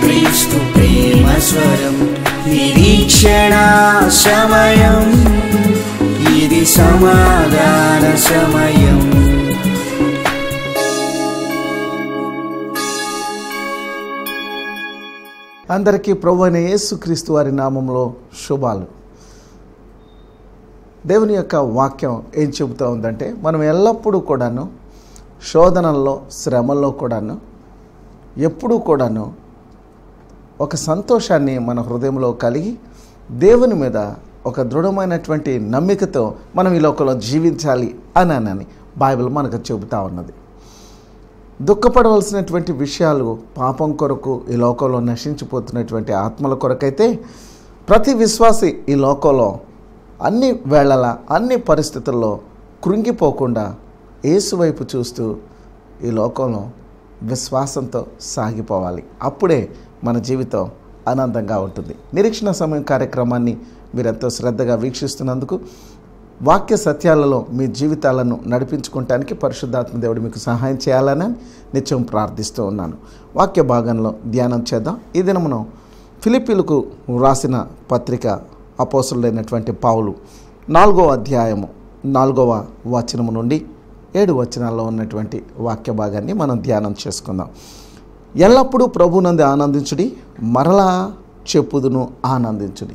క్రీస్తు ప్రేమ స్వరం నిరీక్షణ సమయం. ఇది సమాధాన సమయం. అందరికీ ప్రభు అయిన యేసుక్రీస్తు వారి నామంలో శుభాలు. దేవుని యొక్క వాక్యం ఏం చెబుతూ ఉందంటే మనం ఎల్లప్పుడూ కూడాను శోధనల్లో శ్రమల్లో కూడాను ఎప్పుడూ కూడాను ఒక సంతోషాన్ని మన హృదయంలో కలిగి దేవుని మీద ఒక దృఢమైనటువంటి నమ్మికతో మనం ఈ లోకంలో జీవించాలి అని అని బైబిల్ మనకు చెబుతా ఉన్నది. దుఃఖపడవలసినటువంటి విషయాలు పాపం కొరకు ఈ లోకంలో నశించిపోతున్నటువంటి ఆత్మల కొరకైతే ప్రతి విశ్వాసి ఈ లోకంలో అన్ని వేళల అన్ని పరిస్థితుల్లో కృంగిపోకుండా ఏసువైపు చూస్తూ ఈ లోకంలో విశ్వాసంతో సాగిపోవాలి. అప్పుడే మన జీవితం ఆనందంగా ఉంటుంది. నిరీక్షణ సమయం కార్యక్రమాన్ని మీరెంతో శ్రద్ధగా వీక్షిస్తున్నందుకు వాక్య సత్యాలలో మీ జీవితాలను నడిపించుకోవటానికి పరిశుద్ధాత్మ దేవుడు మీకు సహాయం చేయాలని నిత్యం ప్రార్థిస్తూ ఉన్నాను. వాక్య భాగంలో ధ్యానం చేద్దాం. ఈ దినమును ఫిలిపీలకు వ్రాసిన పత్రిక అపోసులైనటువంటి పావులు నాలుగవ అధ్యాయము నాలుగవ వచనము నుండి ఏడు వచనాల్లో ఉన్నటువంటి వాక్య భాగాన్ని మనం ధ్యానం చేసుకుందాం. ఎల్లప్పుడూ ప్రభునంది ఆనందించుడి మరలా చెప్పుదును ఆనందించుడి.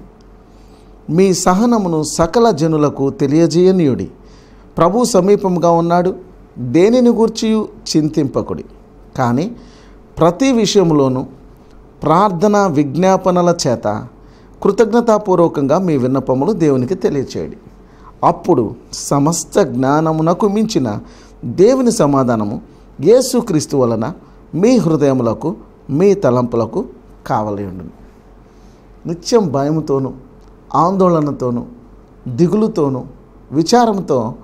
మీ సహనమును సకల జనులకు తెలియజేయనీయుడి. ప్రభు సమీపంగా ఉన్నాడు దేనిని గూర్చి చింతింపకుడి. కానీ ప్రతి విషయంలోనూ ప్రార్థన విజ్ఞాపనల చేత కృతజ్ఞతాపూర్వకంగా మీ విన్నపములు దేవునికి తెలియచేయడి. అప్పుడు సమస్త జ్ఞానమునకు మించిన దేవుని సమాధానము యేసుక్రీస్తు వలన మీ హృదయములకు మీ తలంపులకు కావలి నిత్యం భయముతోనూ ఆందోళనతోనూ దిగులుతోనూ విచారంతో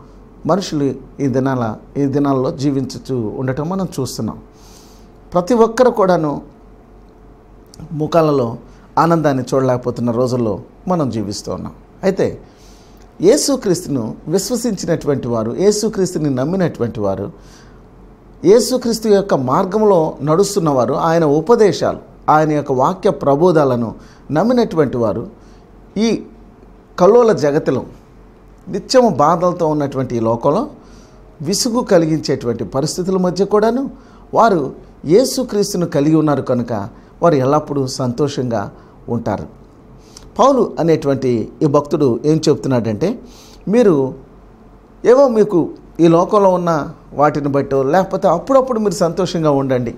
మనుషులు ఈ దినాల ఈ దినాల్లో జీవించుతూ ఉండటం మనం చూస్తున్నాం. ప్రతి ఒక్కరు కూడాను ముఖాలలో ఆనందాన్ని చూడలేకపోతున్న రోజుల్లో మనం జీవిస్తూ ఉన్నాం. అయితే యేసుక్రీస్తును విశ్వసించినటువంటి వారు యేసుక్రీస్తుని నమ్మినటువంటి వారు యేసుక్రీస్తు యొక్క మార్గంలో నడుస్తున్నవారు ఆయన ఉపదేశాలు ఆయన యొక్క వాక్య ప్రబోధాలను నమ్మినటువంటి వారు ఈ కల్లోల జగతిలో నిత్యము బాధలతో ఉన్నటువంటి ఈ లోకంలో విసుగు కలిగించేటువంటి పరిస్థితుల మధ్య కూడాను వారు యేసుక్రీస్తును కలిగి ఉన్నారు కనుక వారు ఎల్లప్పుడూ సంతోషంగా ఉంటారు. పౌలు అనేటువంటి ఈ భక్తుడు ఏం చెప్తున్నాడంటే మీరు ఏవో మీకు ఈ లోకంలో ఉన్న వాటిని బట్టో లేకపోతే అప్పుడప్పుడు మీరు సంతోషంగా ఉండండి.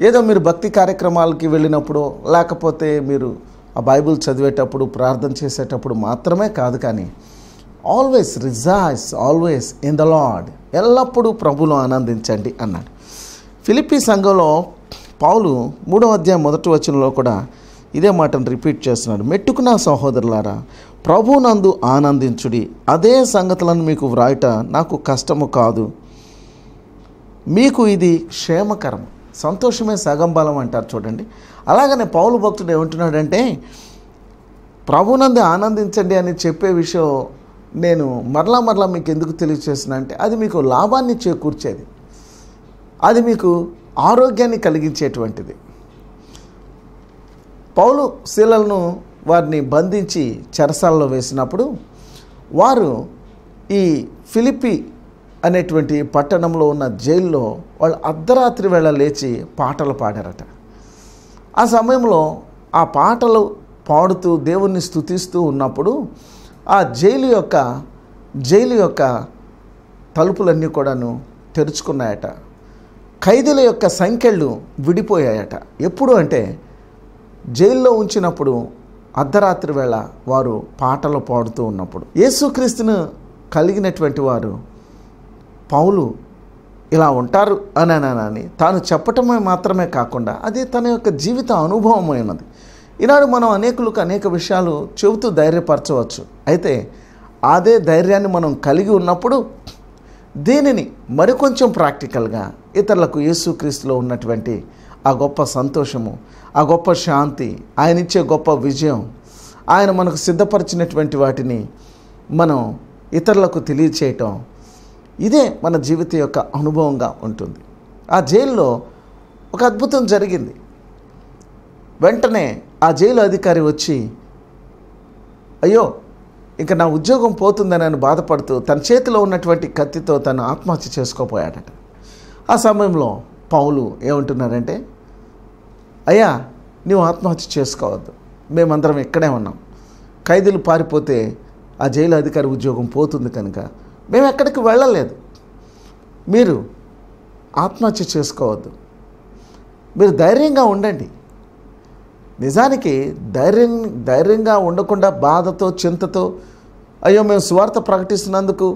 ఏదో మీరు భక్తి కార్యక్రమాలకి వెళ్ళినప్పుడు లేకపోతే మీరు ఆ బైబిల్ చదివేటప్పుడు ప్రార్థన చేసేటప్పుడు మాత్రమే కాదు కానీ always rejoice always in the Lord ఎల్లప్పుడూ ప్రభులో ఆనందించండి అన్నాడు. ఫిలిపీ సంఘంలో పౌలు మూడవ అధ్యాయం మొదటి వచనంలో కూడా ఇదే మాటను రిపీట్ చేస్తున్నాడు. మెట్టుకున్న సహోదరులారా ప్రభునందు ఆనందించుడి. అదే సంగతులను మీకు వ్రాయట నాకు కష్టము కాదు. మీకు ఇది క్షేమకరం సంతోషమే సగం బలం అంటారు చూడండి. అలాగనే పౌలు భక్తుడు ఏమంటున్నాడంటే ప్రభునంది ఆనందించండి అని చెప్పే విషయం నేను మరలా మరలా మీకు ఎందుకు తెలియచేసిన అంటే అది మీకు లాభాన్ని చేకూర్చేది. అది మీకు ఆరోగ్యాన్ని కలిగించేటువంటిది. పౌలు శీలలను వారిని బంధించి చెరసాలలో వేసినప్పుడు వారు ఈ ఫిలిపి అనేటువంటి పట్టణంలో ఉన్న జైల్లో వాళ్ళు అర్ధరాత్రి వేళ లేచి పాటలు పాడారట. ఆ సమయంలో ఆ పాటలు పాడుతూ దేవుణ్ణి స్తుతిస్తూ ఉన్నప్పుడు ఆ జైలు యొక్క జైలు యొక్క తలుపులన్నీ కూడాను తెరుచుకున్నాయట. ఖైదీల యొక్క సంఖ్యలు విడిపోయాయట. ఎప్పుడు అంటే జైల్లో ఉంచినప్పుడు అర్ధరాత్రి వేళ వారు పాటలు పాడుతూ ఉన్నప్పుడు యేసుక్రీస్తును కలిగినటువంటి వారు పౌలు ఇలా ఉంటారు అని తాను చెప్పటమే మాత్రమే కాకుండా అది తన యొక్క జీవిత అనుభవమైనది ఈనాడు మనం అనేకులకు అనేక విషయాలు చెబుతూ ధైర్యపరచవచ్చు. అయితే అదే ధైర్యాన్ని మనం కలిగి ఉన్నప్పుడు దీనిని మరికొంచెం ప్రాక్టికల్గా ఇతరులకు యేసుక్రీస్తులో ఉన్నటువంటి ఆ గొప్ప సంతోషము ఆ గొప్ప శాంతి ఆయన ఇచ్చే గొప్ప విజయం ఆయన మనకు సిద్ధపరిచినటువంటి వాటిని మనం ఇతరులకు తెలియచేయటం ఇదే మన జీవితం యొక్క అనుభవంగా ఉంటుంది. ఆ జైల్లో ఒక అద్భుతం జరిగింది. వెంటనే ఆ జైలు అధికారి వచ్చి అయ్యో ఇంకా నా ఉద్యోగం పోతుందని అని బాధపడుతూ తన చేతిలో ఉన్నటువంటి కత్తితో తను ఆత్మహత్య చేసుకోపోయాడట. ఆ సమయంలో పౌలు ఏమంటున్నారంటే అయ్యా నువ్వు ఆత్మహత్య చేసుకోవద్దు. మేమందరం ఇక్కడే ఉన్నాం. ఖైదీలు పారిపోతే ఆ జైలు అధికారి ఉద్యోగం పోతుంది కనుక మేము ఎక్కడికి వెళ్ళలేదు. మీరు ఆత్మహత్య చేసుకోవద్దు. మీరు ధైర్యంగా ఉండండి. నిజానికి ధైర్యం ధైర్యంగా ఉండకుండా బాధతో చింతతో అయ్యో మేము స్వార్థ ప్రకటిస్తున్నందుకు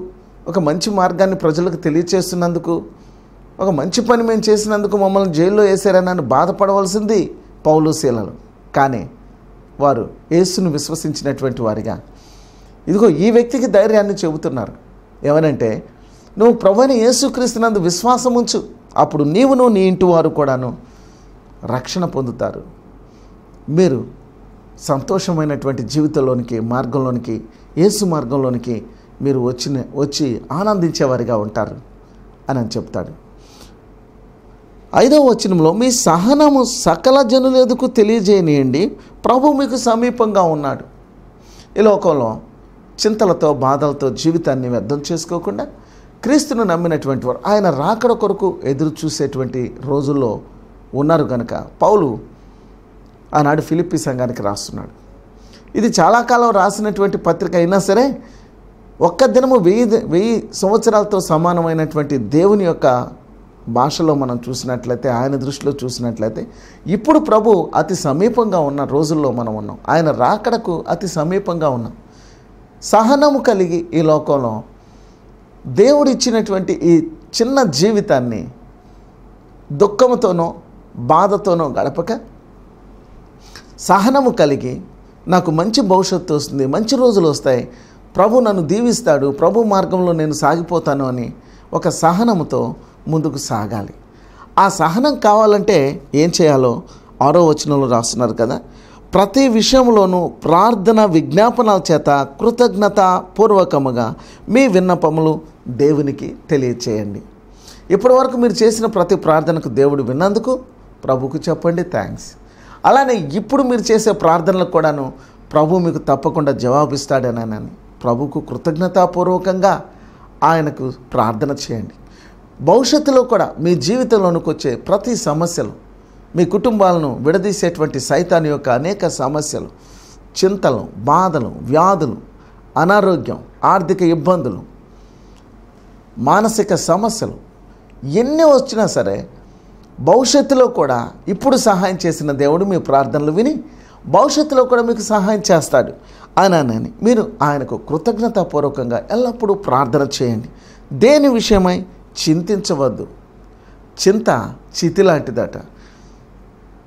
ఒక మంచి మార్గాన్ని ప్రజలకు తెలియచేస్తున్నందుకు ఒక మంచి పని మేము చేసినందుకు మమ్మల్ని జైల్లో వేసారని నన్ను బాధపడవలసింది పౌలు శీలలు కానీ వారు యేసును విశ్వసించినటువంటి వారిగా. ఇదిగో ఈ వ్యక్తికి ధైర్యాన్ని చెబుతున్నారు. ఏమనంటే నువ్వు ప్రభుని యేసుక్రీస్తునందు విశ్వాసం ఉంచు. అప్పుడు నీవును నీ ఇంటి వారు కూడాను రక్షణ పొందుతారు. మీరు సంతోషమైనటువంటి జీవితంలోనికి మార్గంలోనికి యేసు మార్గంలోనికి మీరు వచ్చిన వచ్చి ఆనందించేవారిగా ఉంటారు అని అని చెప్తాడు. ఐదవ వచనంలో మీ సహనము సకల జనుల ఎదుకు తెలియజేయనియండి. ప్రభు మీకు సమీపంగా ఉన్నాడు. ఈ లోకంలో చింతలతో బాధలతో జీవితాన్ని వ్యర్థం చేసుకోకుండా క్రీస్తును నమ్మినటువంటి వారు ఆయన రాకడ కొరకు ఎదురు చూసేటువంటి రోజుల్లో ఉన్నారు కనుక పౌలు ఆనాడు ఫిలిప్పి సంఘానికి రాస్తున్నాడు. ఇది చాలా కాలం రాసినటువంటి పత్రిక అయినా సరే ఒక్క దినము వెయ్యి వెయ్యి సంవత్సరాలతో సమానమైనటువంటి దేవుని యొక్క భాషలో మనం చూసినట్లయితే ఆయన దృష్టిలో చూసినట్లయితే ఇప్పుడు ప్రభు అతి సమీపంగా ఉన్న రోజుల్లో మనం ఉన్నాం. ఆయన రాకడకు అతి సమీపంగా ఉన్నాం. సహనము కలిగి ఈ లోకంలో దేవుడిచ్చినటువంటి ఈ చిన్న జీవితాన్ని దుఃఖముతోనో బాధతోనో గడపక సహనము కలిగి నాకు మంచి భవిష్యత్తు వస్తుంది మంచి రోజులు వస్తాయి. ప్రభు నన్ను దీవిస్తాడు ప్రభు మార్గంలో నేను సాగిపోతాను అని ఒక సహనముతో ముందుకు సాగాలి. ఆ సహనం కావాలంటే ఏం చేయాలో ఆరో వచనంలో రాస్తున్నారు కదా. ప్రతి విషయంలోనూ ప్రార్థన విజ్ఞాపనాల చేత కృతజ్ఞత పూర్వకముగా మీ విన్నపములు దేవునికి తెలియచేయండి. ఇప్పటి వరకు మీరు చేసిన ప్రతి ప్రార్థనకు దేవుడు విన్నందుకు ప్రభుకు చెప్పండి. థ్యాంక్స్ అలానే ఇప్పుడు మీరు చేసే ప్రార్థనలకు కూడాను ప్రభు మీకు తప్పకుండా జవాబిస్తాడనని ప్రభుకు కృతజ్ఞతాపూర్వకంగా ఆయనకు ప్రార్థన చేయండి. భవిష్యత్తులో కూడా మీ జీవితంలోనికి వచ్చే ప్రతి సమస్యలు మీ కుటుంబాలను విడదీసేటువంటి సైతాన్ యొక్క అనేక సమస్యలు చింతలు బాధలు వ్యాధులు అనారోగ్యం ఆర్థిక ఇబ్బందులు మానసిక సమస్యలు ఎన్ని వచ్చినా సరే భవిష్యత్తులో కూడా ఇప్పుడు సహాయం చేసిన దేవుడు మీ ప్రార్థనలు విని భవిష్యత్తులో కూడా మీకు సహాయం చేస్తాడు. అని మీరు ఆయనకు కృతజ్ఞతాపూర్వకంగా ఎల్లప్పుడూ ప్రార్థన చేయండి. దేని విషయమై? చింతించవద్దు. చింత చితి లాంటిదట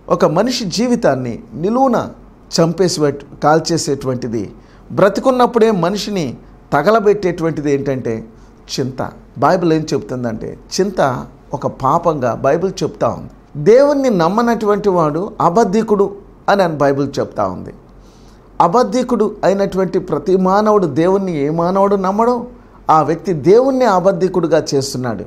ఒక మనిషి జీవితాన్ని నిలువున చంపేసి కాల్చేసేటువంటిది. బ్రతికున్నప్పుడే మనిషిని తగలబెట్టేటువంటిది ఏంటంటే చింత. బైబిల్ ఏం చెప్తుందంటే చింత ఒక పాపంగా బైబిల్ చెప్తా ఉంది. దేవుణ్ణి నమ్మనటువంటి వాడు అబద్ధికుడు అని అని బైబిల్ చెప్తా ఉంది. అబద్ధికుడు అయినటువంటి ప్రతి మానవుడు దేవుణ్ణి ఏ మానవుడు నమ్మడు? ఆ వ్యక్తి దేవుణ్ణి అబద్ధికుడుగా చేస్తున్నాడు.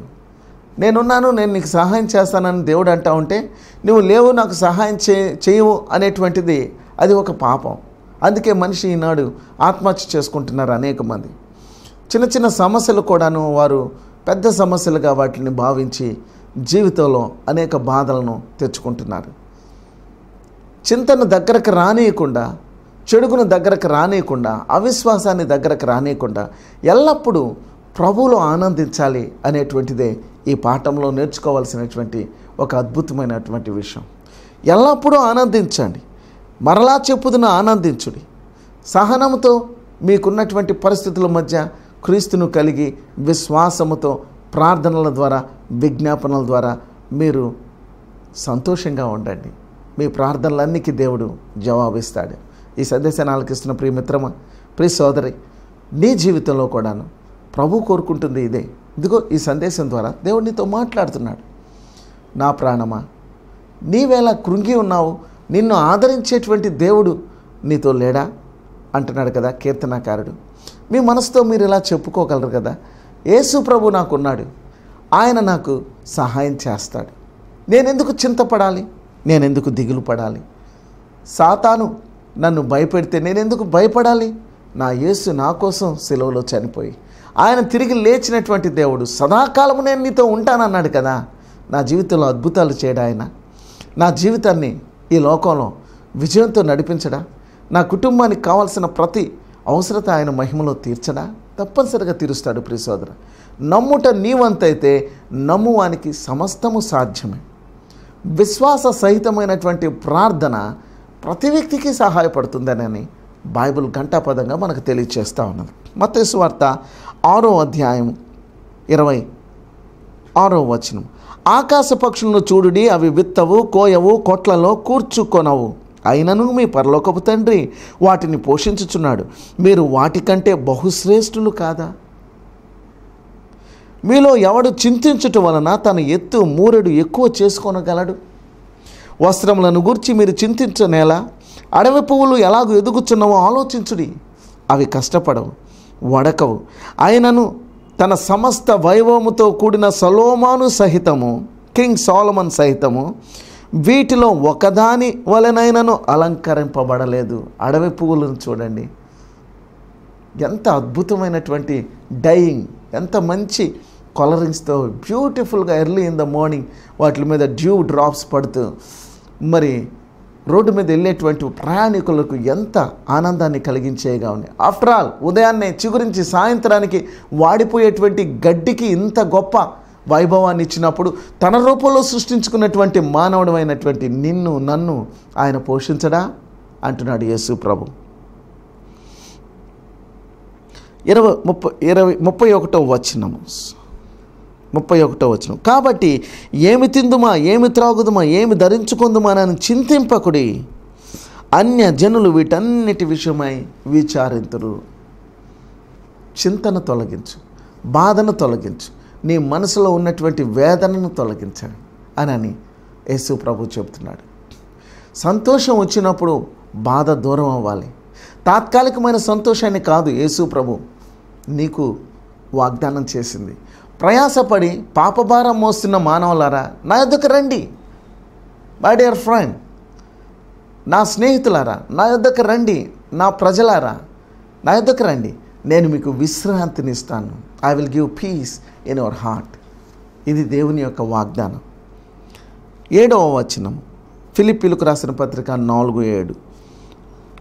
నేనున్నాను నేను నీకు సహాయం చేస్తానని దేవుడు అంటా ఉంటే నువ్వు లేవు నాకు సహాయం చే చేయవు అనేటువంటిది అది ఒక పాపం. అందుకే మనిషి ఈనాడు ఆత్మహత్య చేసుకుంటున్నారు అనేక మంది. చిన్న చిన్న సమస్యలు కూడాను వారు పెద్ద సమస్యలుగా వాటిని భావించి జీవితంలో అనేక బాధలను తెచ్చుకుంటున్నారు. చింతను దగ్గరకు రానియకుండా చెడుకును దగ్గరకు రానియకుండా అవిశ్వాసాన్ని దగ్గరకు రానియకుండా ఎల్లప్పుడూ ప్రభువులో ఆనందించాలి అనేటువంటిదే ఈ పాఠంలో నేర్చుకోవాల్సినటువంటి ఒక అద్భుతమైనటువంటి విషయం. ఎల్లప్పుడూ ఆనందించండి. మరలా చెప్పుదును ఆనందించుడి. సహనంతో మీకున్నటువంటి పరిస్థితుల మధ్య క్రీస్తును కలిగి విశ్వాసముతో ప్రార్థనల ద్వారా విజ్ఞాపనల ద్వారా మీరు సంతోషంగా ఉండండి. మీ ప్రార్థనలన్నికి దేవుడు జవాబిస్తాడు. ఈ సందేశాన్ని ఆలకిస్తున్న ప్రియ మిత్రమా ప్రియ సోదరి నీ జీవితంలో కూడాను ప్రభు కోరుకుంటుంది ఇదే. ఇదిగో ఈ సందేశం ద్వారా దేవుడు నీతో మాట్లాడుతున్నాడు. నా ప్రాణమా నీవేలా కృంగి ఉన్నావు నిన్ను ఆదరించేటువంటి దేవుడు నీతో లేడా? అంటున్నాడు కదా కీర్తనాకారుడు. మీ మనసుతో మీరు ఇలా చెప్పుకోగలరు కదా యేసు ప్రభు నాకున్నాడు ఆయన నాకు సహాయం చేస్తాడు. నేనెందుకు చింతపడాలి? నేనెందుకు దిగులు పడాలి? సాతాను నన్ను భయపెడితే నేనెందుకు భయపడాలి? నా యేసు నా కోసం సెలవులో చనిపోయి ఆయన తిరిగి లేచినటువంటి దేవుడు సదాకాలము నేను నీతో ఉంటానన్నాడు కదా. నా జీవితంలో అద్భుతాలు చేయడా ఆయన? నా జీవితాన్ని ఈ లోకంలో విజయంతో నడిపించడా? నా కుటుంబానికి కావాల్సిన ప్రతి అవసరత ఆయన మహిమలో తీర్చడా? తప్పనిసరిగా తీరుస్తాడు ప్రియ నమ్ముట నీవంతైతే నమ్మువానికి సమస్తము సాధ్యమే. విశ్వాస సహితమైనటువంటి ప్రార్థన ప్రతి వ్యక్తికి సహాయపడుతుందనని బైబిల్ ఘంటాపదంగా మనకు తెలియచేస్తూ ఉన్నది. మత్తేసు వార్త ఆరో అధ్యాయం ఇరవై ఆరో వచనం. ఆకాశ పక్షులను చూడుడి అవి విత్తవు కోయవు కొట్లలో కూర్చుకొనవు. అయినను మీ పరలోకపు తండ్రి వాటిని పోషించుచున్నాడు. మీరు వాటికంటే బహుశ్రేష్ఠులు కాదా? మీలో ఎవడు చింతించుట వలన తన ఎత్తు మూరెడు ఎక్కువ చేసుకోనగలడు? వస్త్రములను గూర్చి మీరు చింతించనేలా అడవి పువ్వులు ఎలాగో ఎదుగుచున్నావో ఆలోచించుడి. అవి కష్టపడవు వడకవు. ఆయనను తన సమస్త వైభవముతో కూడిన సలోమాను సహితము కింగ్ సోలమన్ సహితము వీటిలో ఒకదాని వలనైనను అలంకరింపబడలేదు. అడవి పువ్వులను చూడండి. ఎంత అద్భుతమైనటువంటి డైయింగ్ ఎంత మంచి కలరింగ్స్తో బ్యూటిఫుల్గా ఎర్లీ ఇన్ ద మార్నింగ్ వాటి మీద డ్యూ డ్రాప్స్ పడుతూ మరి రోడ్డు మీద వెళ్ళేటువంటి ప్రయాణికులకు ఎంత ఆనందాన్ని కలిగించేగా ఉంది. ఆఫ్టర్ ఆల్ ఉదయాన్నే చిగురించి సాయంత్రానికి వాడిపోయేటువంటి గడ్డికి ఇంత గొప్ప వైభవాన్ని ఇచ్చినప్పుడు తన రూపంలో సృష్టించుకున్నటువంటి మానవుడమైనటువంటి నిన్ను నన్ను ఆయన పోషించడా? అంటున్నాడు యేసు ప్రభు. ఇరవై ముప్పై ఇరవై ముప్పై ఒకటో వచ్చినము ముప్పై ఒకటో వచనం. కాబట్టి ఏమి తిందుమా ఏమి త్రాగుదుమా ఏమి ధరించుకుందుమా అని చింతింపకుడి అన్య జనులు వీటన్నిటి విషయమై విచారింతురు. చింతను తొలగించు బాధను తొలగించు నీ మనసులో ఉన్నటువంటి వేదనను తొలగించాడు అని యేసు ప్రభు చెబుతున్నాడు. సంతోషం వచ్చినప్పుడు బాధ దూరం అవ్వాలి. తాత్కాలికమైన సంతోషాన్ని కాదు యేసు ప్రభు నీకు వాగ్దానం చేసింది. ప్రయాసపడి పాపభారం మోస్తున్న మానవులారా నా యొద్దకు రండి. మై డియర్ ఫ్రెండ్ నా స్నేహితులారా నా యొద్దకు రండి. నా ప్రజలారా నా యొద్దకు రండి. నేను మీకు విశ్రాంతిని ఇస్తాను I will give peace in your heart ఇది దేవుని యొక్క వాగ్దానం. ఏడవ వచనం. ఫిలిపిలకు రాసిన పత్రిక నాలుగు ఏడు.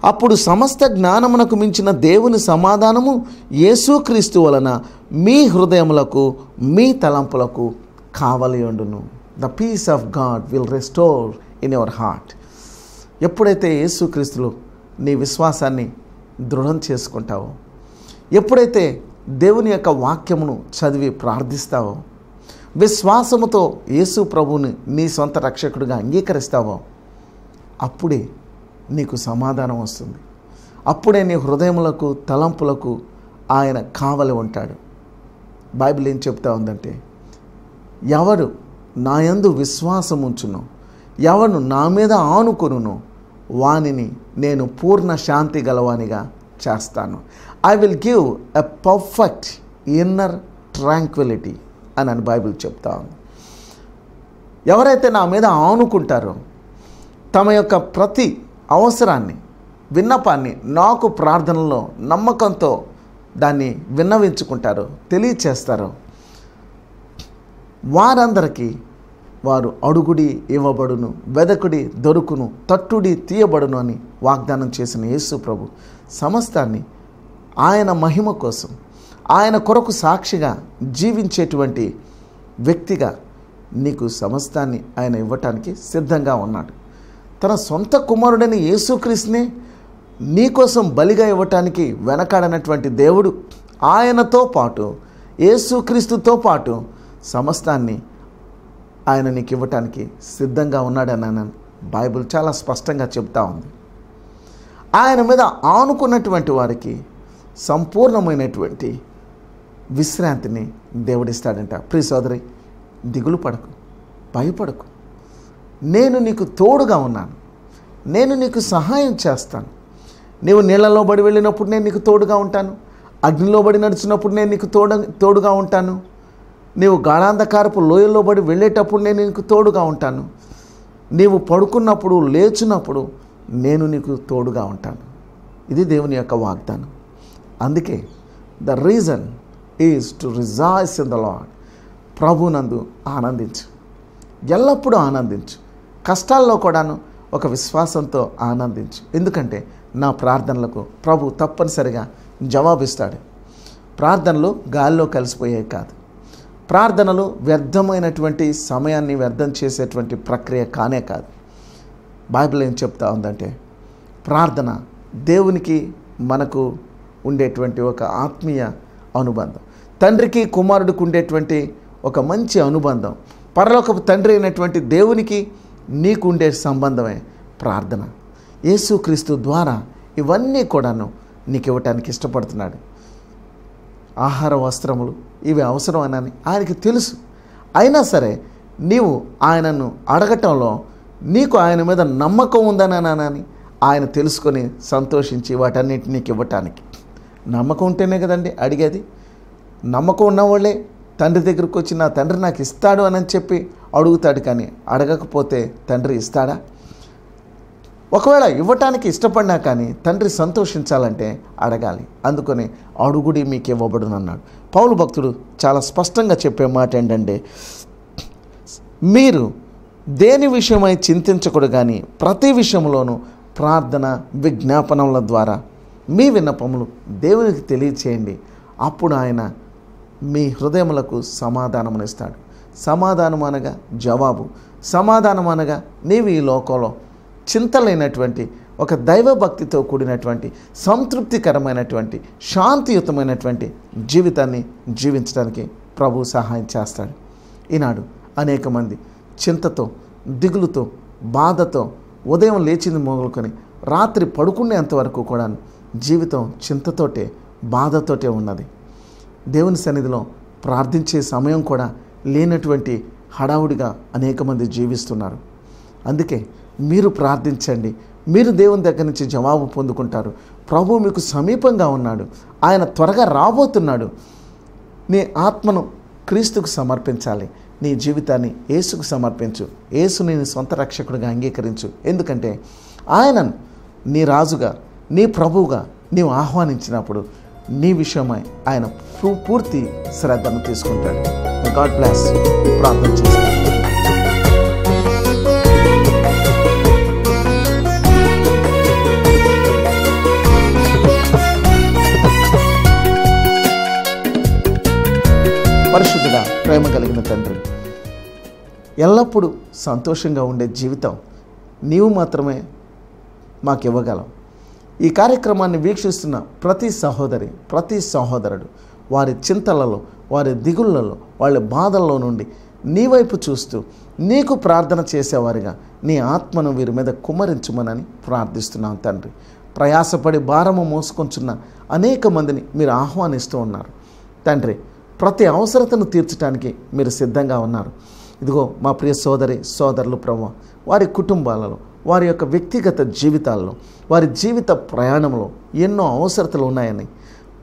అప్పుడు సమస్త జ్ఞానమునకు మించిన దేవుని సమాధానము యేసుక్రీస్తు వలన మీ హృదయములకు మీ తలంపులకు కావలి ఉండును. The peace of God will restore in your heart ఎప్పుడైతే యేసుక్రీస్తులు నీ విశ్వాసాన్ని దృఢం చేసుకుంటావో ఎప్పుడైతే దేవుని యొక్క వాక్యమును చదివి ప్రార్థిస్తావో విశ్వాసముతో యేసు ప్రభువుని నీ సొంత రక్షకుడిగా అంగీకరిస్తావో అప్పుడే నీకు సమాధానం వస్తుంది. అప్పుడే నీ హృదయములకు తలంపులకు ఆయన కావలి ఉంటాడు. బైబిల్ ఏం చెప్తా ఉందంటే ఎవరు నాయందు విశ్వాసం ఉంచును ఎవరు నా మీద ఆనుకును వానిని నేను పూర్ణ శాంతి గలవానిగా చేస్తాను. I will give a perfect inner tranquility అని అని బైబిల్ చెప్తా ఉంది. ఎవరైతే నా మీద ఆనుకుంటారో తమ యొక్క ప్రతి అవసరాన్ని విన్నపాన్ని నాకు ప్రార్థనలో నమ్మకంతో దాన్ని విన్నవించుకుంటారో తెలియచేస్తారో. వారందరికీ వారు అడుగుడి ఇవ్వబడును వెదకుడి దొరుకును తట్టుడి తీయబడును అని వాగ్దానం చేసిన యేసు ప్రభు సమస్తాన్ని ఆయన మహిమ కోసం ఆయన కొరకు సాక్షిగా జీవించేటువంటి వ్యక్తిగా నీకు సమస్తాన్ని ఆయన ఇవ్వటానికి సిద్ధంగా ఉన్నాడు. తన సొంత కుమారుడైన యేసుక్రీస్తుని నీకోసం బలిగా ఇవ్వటానికి వెనకాడనటువంటి దేవుడు ఆయనతో పాటు యేసుక్రీస్తుతో పాటు సమస్తాన్ని ఆయన నీకు ఇవ్వటానికి సిద్ధంగా ఉన్నాడని బైబిల్ చాలా స్పష్టంగా చెప్తా ఉంది. ఆయన మీద ఆనుకున్నటువంటి వారికి సంపూర్ణమైనటువంటి విశ్రాంతిని దేవుడిస్తాడంట. ప్రియ సోదరి దిగులు పడకు భయపడకు. నేను నీకు తోడుగా ఉన్నాను. నేను నీకు సహాయం చేస్తాను. నీవు నీళ్ళలో బడి వెళ్ళినప్పుడు నేను నీకు తోడుగా ఉంటాను. అగ్నిలో పడి నడిచినప్పుడు నేను నీకు తోడ తోడుగా ఉంటాను. నీవు గాఢాంధకారపు లోయల్లో పడి వెళ్ళేటప్పుడు నేను నీకు తోడుగా ఉంటాను. నీవు పడుకున్నప్పుడు లేచినప్పుడు నేను నీకు తోడుగా ఉంటాను. ఇది దేవుని యొక్క వాగ్దానం. అందుకే the reason is to rejoice in the Lord ప్రభునందు ఆనందించు. ఎల్లప్పుడూ ఆనందించు. కష్టాల్లో కూడాను ఒక విశ్వాసంతో ఆనందించు. ఎందుకంటే నా ప్రార్థనలకు ప్రభు తప్పనిసరిగా జవాబిస్తాడు. ప్రార్థనలు గాల్లో కలిసిపోయాయి కాదు. ప్రార్థనలు వ్యర్థమైనటువంటి సమయాన్ని వ్యర్థం చేసేటువంటి ప్రక్రియ కానే కాదు. బైబిల్ ఏం చెప్తా ఉందంటే ప్రార్థన దేవునికి మనకు ఉండేటువంటి ఒక ఆత్మీయ అనుబంధం. తండ్రికి కుమారుడికి ఉండేటువంటి ఒక మంచి అనుబంధం. పరలోకపు తండ్రి అయినటువంటి దేవునికి నీకు ఉండే సంబంధమే ప్రార్థన. యేసుక్రీస్తు ద్వారా ఇవన్నీ కూడాను నీకు ఇవ్వటానికి ఇష్టపడుతున్నాడు. ఆహార వస్త్రములు ఇవి అవసరం అనని ఆయనకి తెలుసు. అయినా సరే నీవు ఆయనను అడగటంలో నీకు ఆయన మీద నమ్మకం ఉందనని ఆయన తెలుసుకొని సంతోషించి వాటన్నిటిని నీకు ఇవ్వటానికి నమ్మకం ఉంటేనే కదండి అడిగేది. నమ్మకం ఉన్నవాళ్ళే తండ్రి దగ్గరకు వచ్చి నా తండ్రి నాకు ఇస్తాడు అని చెప్పి అడుగుతాడు కానీ అడగకపోతే తండ్రి ఇస్తాడా? ఒకవేళ ఇవ్వటానికి ఇష్టపడినా కానీ తండ్రి సంతోషించాలంటే అడగాలి. అందుకని అడుగుడి మీకు ఇవ్వబడును అన్నాడు పౌలు భక్తుడు చాలా స్పష్టంగా చెప్పే మాట ఏంటంటే మీరు దేని విషయమై చింతించకూడదు కానీ ప్రతి విషయంలోనూ ప్రార్థన విజ్ఞాపనముల ద్వారా మీ విన్నపములు దేవునికి తెలియచేయండి. అప్పుడు ఆయన మీ హృదయములకు సమాధానమునిస్తాడు. సమాధానం అనగా జవాబు సమాధానం అనగా నీవు ఈ లోకంలో చింతలేనటువంటి ఒక దైవభక్తితో కూడినటువంటి సంతృప్తికరమైనటువంటి శాంతియుతమైనటువంటి జీవితాన్ని జీవించడానికి ప్రభు సహాయం చేస్తాడు. ఈనాడు అనేక మంది చింతతో దిగులుతో బాధతో ఉదయం లేచింది మొదలుకొని రాత్రి పడుకునేంత వరకు కూడా జీవితం చింతతోటే బాధతోటే ఉన్నది. దేవుని సన్నిధిలో ప్రార్థించే సమయం కూడా లేనటువంటి హడావుడిగా అనేక మంది జీవిస్తున్నారు. అందుకే మీరు ప్రార్థించండి. మీరు దేవుని దగ్గర నుంచి జవాబు పొందుకుంటారు. ప్రభు మీకు సమీపంగా ఉన్నాడు. ఆయన త్వరగా రాబోతున్నాడు. నీ ఆత్మను క్రీస్తుకు సమర్పించాలి. నీ జీవితాన్ని యేసుకు సమర్పించు. యేసు నేను సొంత రక్షకుడిగా అంగీకరించు. ఎందుకంటే ఆయనను నీ రాజుగా నీ ప్రభువుగా నీవు ఆహ్వానించినప్పుడు నీ విషయమై ఆయన పూర్తి శ్రద్ధను తీసుకుంటాడు. గాడ్ బ్లాస్ ప్రార్థన చేస్తాను పరిశుద్ధుడా ప్రేమ కలిగిన తండ్రి ఎల్లప్పుడూ సంతోషంగా ఉండే జీవితం నీవు మాత్రమే మాకు ఇవ్వగలం. ఈ కార్యక్రమాన్ని వీక్షిస్తున్న ప్రతి సహోదరి ప్రతి సహోదరుడు వారి చింతలలో వారి దిగుళ్ళలో వాళ్ళ బాధల్లో నుండి నీ వైపు చూస్తూ నీకు ప్రార్థన చేసేవారిగా నీ ఆత్మను వీరి మీద కుమరించుమనని ప్రార్థిస్తున్నాను తండ్రి. ప్రయాసపడి భారము మోసుకొంచున్న అనేక మందిని మీరు ఆహ్వానిస్తూ ఉన్నారు. తండ్రి ప్రతి అవసరతను తీర్చడానికి మీరు సిద్ధంగా ఉన్నారు. ఇదిగో మా ప్రియ సోదరి సోదరులు ప్రభు వారి కుటుంబాలలో వారి యొక్క వ్యక్తిగత జీవితాల్లో వారి జీవిత ప్రయాణంలో ఎన్నో అవసరతలు ఉన్నాయని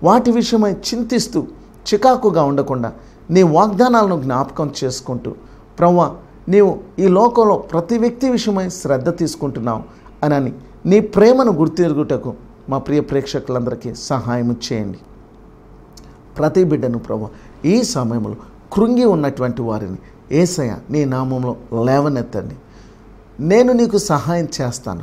వాటి విషయమై చింతిస్తూ చికాకుగా ఉండకుండా నీ వాగ్దానాలను జ్ఞాపకం చేసుకుంటూ ప్రవ్వ నీవు ఈ లోకంలో ప్రతి వ్యక్తి విషయమై శ్రద్ధ తీసుకుంటున్నావు అని నీ ప్రేమను గుర్తిరుగుటకు మా ప్రియ ప్రేక్షకులందరికీ సహాయం చేయండి. ప్రతి బిడ్డను ప్రభు ఈ సమయంలో కృంగి ఉన్నటువంటి వారిని ఏసయ నీ నామంలో లేవనెత్తండి. నేను నీకు సహాయం చేస్తాను.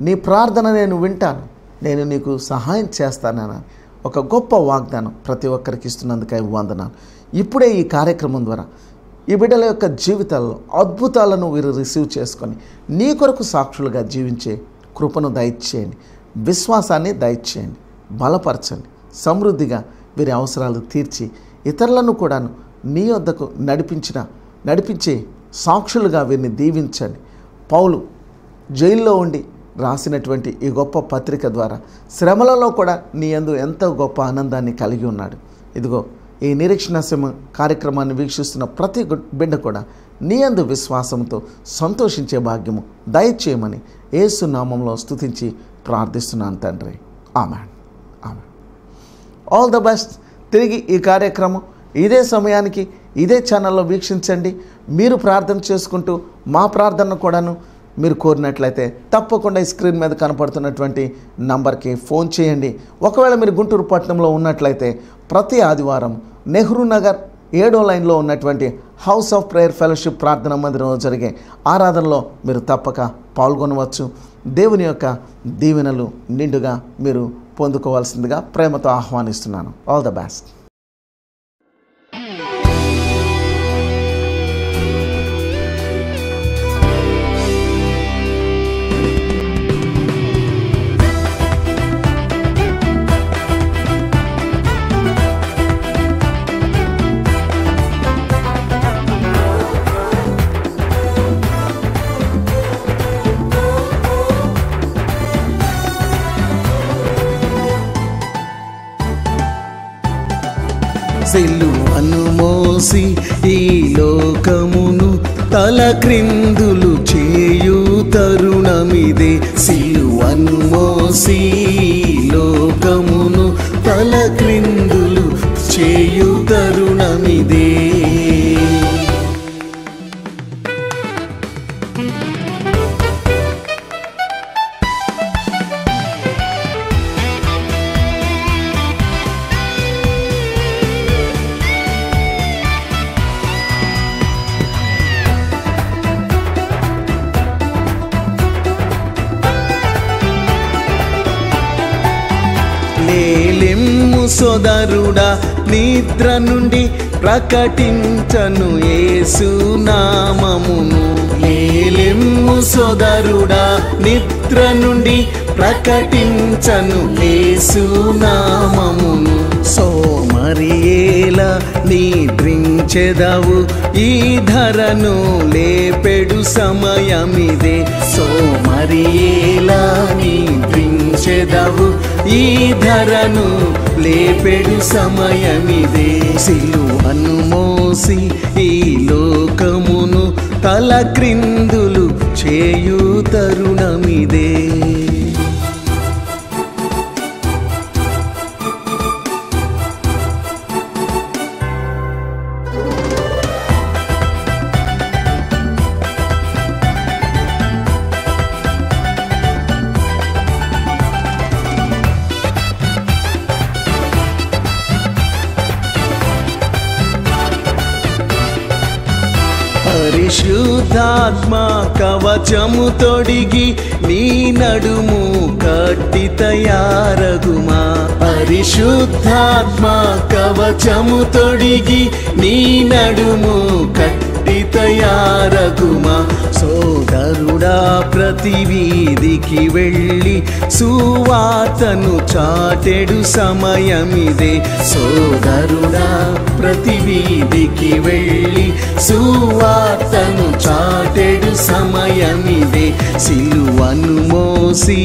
నీ ప్రార్థన నేను వింటాను. నేను నీకు సహాయం చేస్తానని ఒక గొప్ప వాగ్దానం ప్రతి ఒక్కరికి ఇస్తున్నందుకై వందనాలు. ఇప్పుడే ఈ కార్యక్రమం ద్వారా ఈ బిడ్డల యొక్క జీవితాల్లో అద్భుతాలను వీరు రిసీవ్ చేసుకొని నీ కొరకు సాక్షులుగా జీవించే కృపను దయచేయండి. విశ్వాసాన్ని దయచేయండి. బలపరచండి. సమృద్ధిగా వీరి అవసరాలు తీర్చి ఇతరులను కూడాను నీ వద్దకు నడిపించిన నడిపించే సాక్షులుగా వీరిని దీవించండి. పౌలు జైల్లో ఉండి రాసినటువంటి ఈ గొప్ప పత్రిక ద్వారా శ్రమలలో కూడా నీ యందు ఎంతో గొప్ప ఆనందాన్ని కలిగి ఉన్నాడు. ఇదిగో ఈ నిరీక్షణ సిమ కార్యక్రమాన్ని వీక్షిస్తున్న ప్రతి బిడ్డ కూడా నీ యందు విశ్వాసంతో సంతోషించే భాగ్యము దయచేయమని ఏసునామంలో నామంలో స్తుతించి ప్రార్థిస్తున్నాను తండ్రి. ఆమె ఆమె ఆల్ ద బెస్ట్. తిరిగి ఈ కార్యక్రమం ఇదే సమయానికి ఇదే ఛానల్లో వీక్షించండి. మీరు ప్రార్థన చేసుకుంటూ మా ప్రార్థన కూడాను మీరు కోరినట్లయితే తప్పకుండా ఈ స్క్రీన్ మీద కనపడుతున్నటువంటి నంబర్కి ఫోన్ చేయండి. ఒకవేళ మీరు గుంటూరు పట్టణంలో ఉన్నట్లయితే ప్రతి ఆదివారం నెహ్రూ నగర్ ఏడో లైన్లో ఉన్నటువంటి హౌస్ ఆఫ్ ప్రేయర్ ఫెలోషిప్ ప్రార్థన మందిరంలో జరిగే ఆరాధనలో మీరు తప్పక పాల్గొనవచ్చు. దేవుని యొక్క దీవెనలు నిండుగా మీరు పొందుకోవాల్సిందిగా ప్రేమతో ఆహ్వానిస్తున్నాను. ఆల్ ద బెస్ట్ మోసి ఈ లోకమును తల క్రిందులు చేయు తరుణమిదే. సిలువను మోసి లోకమును తల క్రిందులు చేయు తరుణమిదే. నిద్ర నుండి ప్రకటించను ఏసునామమును లేలెమ్ము సోదరుడా నిద్ర నుండి ప్రకటించను ఏసునామమును సోమ మారియేలా నిద్రించెదవు. ఈ ధరను లేపెడు సమయమిదే. సోమరియేల నిద్రించెదవు. ఈ ధరను లేపెడు సమయమిదే. సిలువను మోసి ఈ లోకమును తల క్రిందులు చేయు తరుణమిదే పరిశుద్ధాత్మ కవచము తొడిగి నీ నడుము కట్టి తయారగుమా పరిశుద్ధాత్మ కవచము తొడిగి నీ నడుము కట్టి తయారగుమా. సోదరుడా ప్రతి వీధికి వెళ్ళి సువాతను చాటెడు సమయమిదే. సోదరుడా ప్రతి వీధికి వెళ్ళి సువాతను చాటెడు సమయమిదే. సిలువను మోసి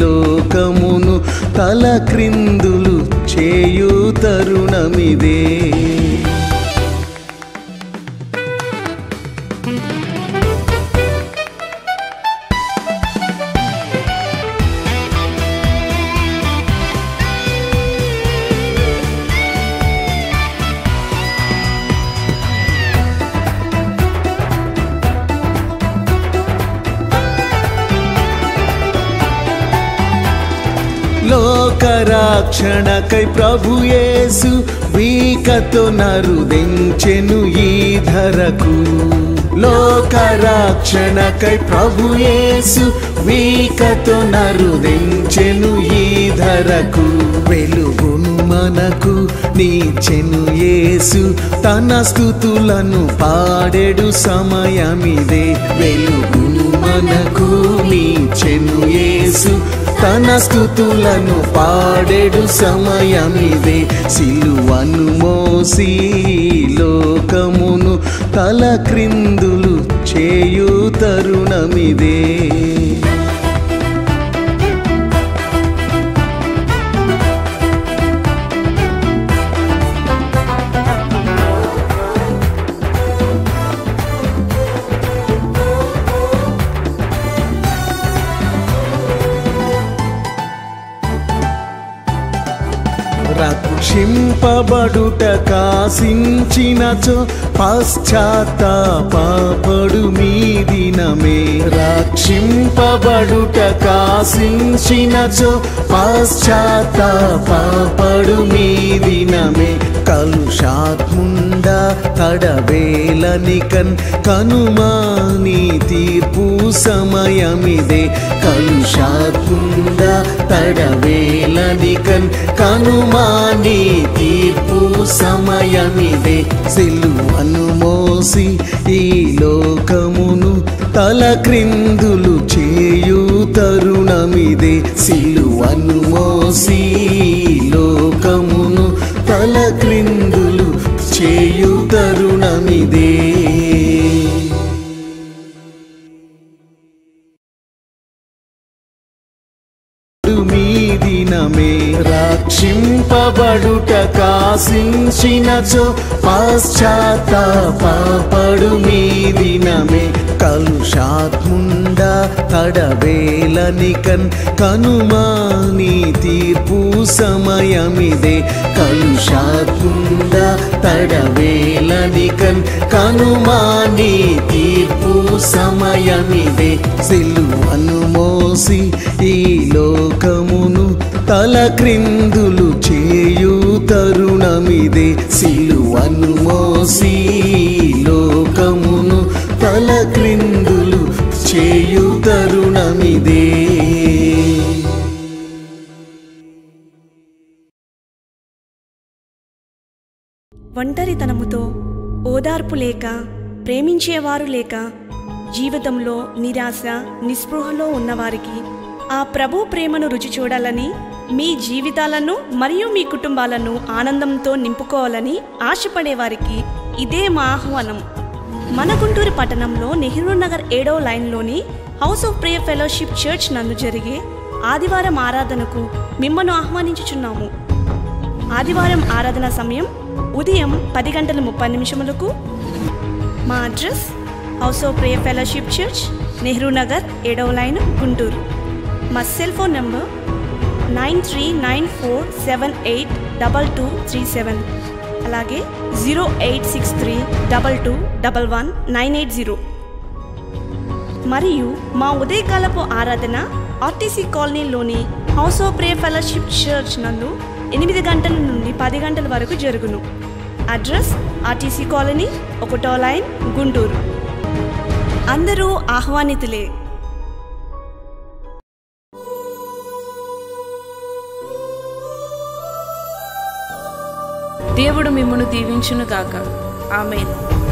లోకమును తల క్రిందులు చేయు తరుణమిదే రక్షణకై ప్రభు యేసు వీకతో నరుదించెను ఈ ధరకు. లోకరాక్షణకై ప్రభు యేసు వీకతో నరుదించెను ఈ ధరకు. వెలుగు మనకు నీచెను యేసు తన స్థుతులను పాడెడు సమయమిదే. వెలుగును మనకు నీచెను యేసు తన స్థుతులను పాడెడు సమయమిదే. సిలువను మోసి లోకమును తల క్రిందులు చేయు తరుణమిదే రక్షింపబడుట కాసించినచో పశ్చాత్తాపడు మీ దినమే. రక్షింపబడుట కాసించినచో పశ్చాత్తాపడు మీ దినమే. కలుషాత్ముండ తడవేలనికన్ కనుమాని తీర్పు సమయమిదే. కలుషాత్ కాకుండా తడవేలని కన్ కనుమాని తీర్పు సమయమిదే. సిలువను మోసి ఈ లోకమును తల క్రిందులు చేయు తరుణమిదే. సిలువను మోసి లోకమును తల క్రిందులు చేయు తరుణమిదే. రక్షింపబడుట కాసించినచో పశ్చాత్తాపడు మీ దినమే. కలుషాత్ముండ తడవేలనికన్ కనుమాని తీర్పు సమయమిదే. కలుషాత్ముండ తడవేలనికన్ కనుమాని తీర్పు సమయమిదే. సిలువను మోసి ఈ లోకమును తల క్రిందులు చేయు తరుణమిదే సిలువను మోసి లోకమును తల క్రిందులు చేయు తరుణమిదే ఒంటరితనముతో ఓదార్పు లేక ప్రేమించేవారు లేక జీవితంలో నిరాశ నిస్పృహలో ఉన్నవారికి ఆ ప్రభు ప్రేమను రుచి చూడాలని మీ జీవితాలను మరియు మీ కుటుంబాలను ఆనందంతో నింపుకోవాలని ఆశపడేవారికి ఇదే మా ఆహ్వానం. మన గుంటూరు పట్టణంలో నెహ్రూ నగర్ ఏడో లైన్లోని House of Prayer Fellowship Church నందు జరిగే ఆదివారం ఆరాధనకు మిమ్మను ఆహ్వానించుచున్నాము. ఆదివారం ఆరాధన సమయం ఉదయం పది గంటల ముప్పై నిమిషములకు. మా address house of prayer fellowship church Nehru Nagar ఏడవ లైన్ గుంటూరు. మా cell phone number nine three nine four seven eight double two three seven. అలాగే zero eight six three double two double one nine eight zero. మరియు మా ఉదయకాలపు ఆరాధన RTC కాలనీలోని house of pray fellowship church నందు ఎనిమిది గంటల నుండి పది గంటల వరకు జరుగును. అడ్రస్ ఆర్టీసీ కాలనీ ఒకటో లైన్ గుంటూరు. అందరూ ఆహ్వానితులే. దేవుడు మిమ్మను దీవించునుగాక. ఆమెను.